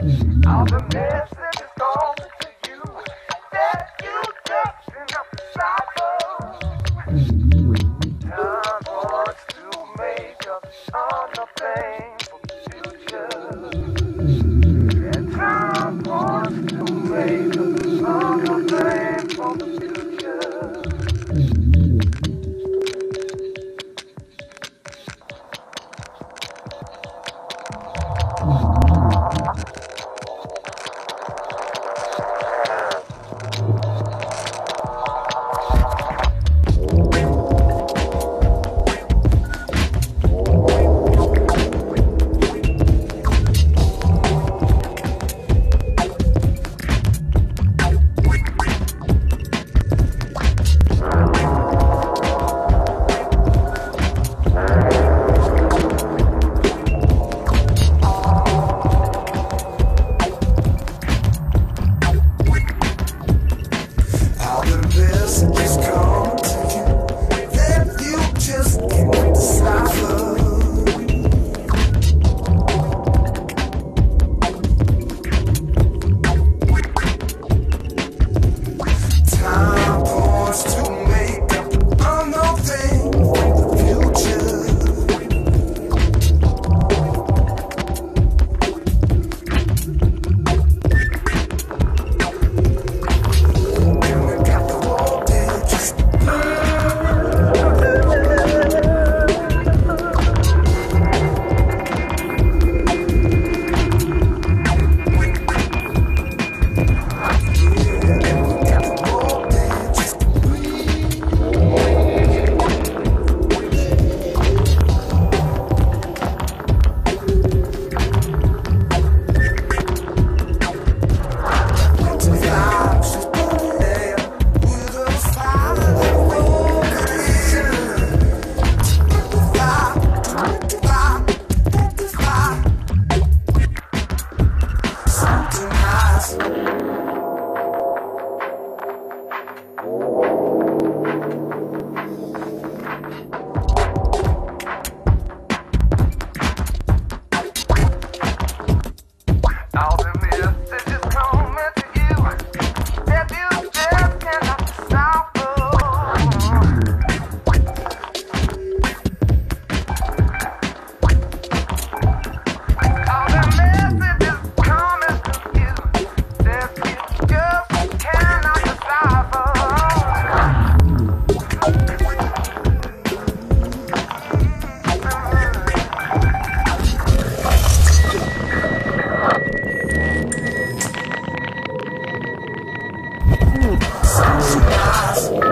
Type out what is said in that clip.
Mm-hmm. All the message Satanás.